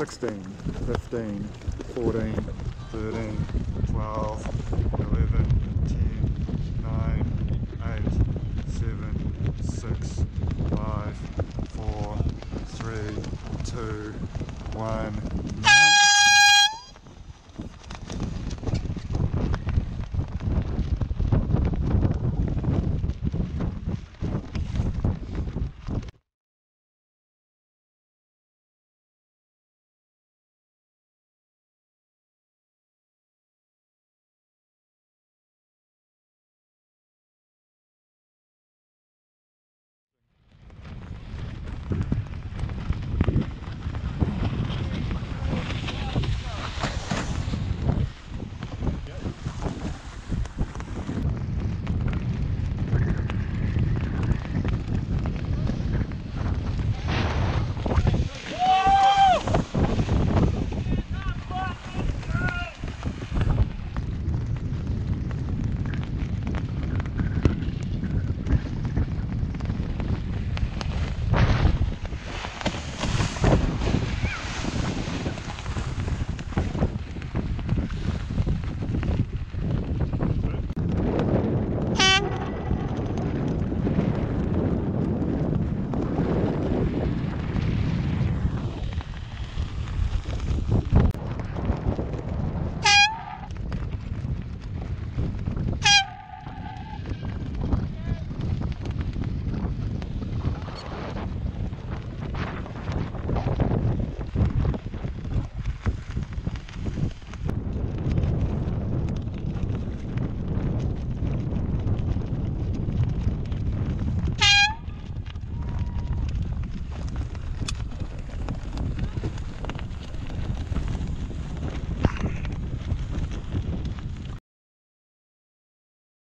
16, 15, 14, 13, 12, 11, 10, 9, 8, 7, 6, 5, 4, 3, 2, 1.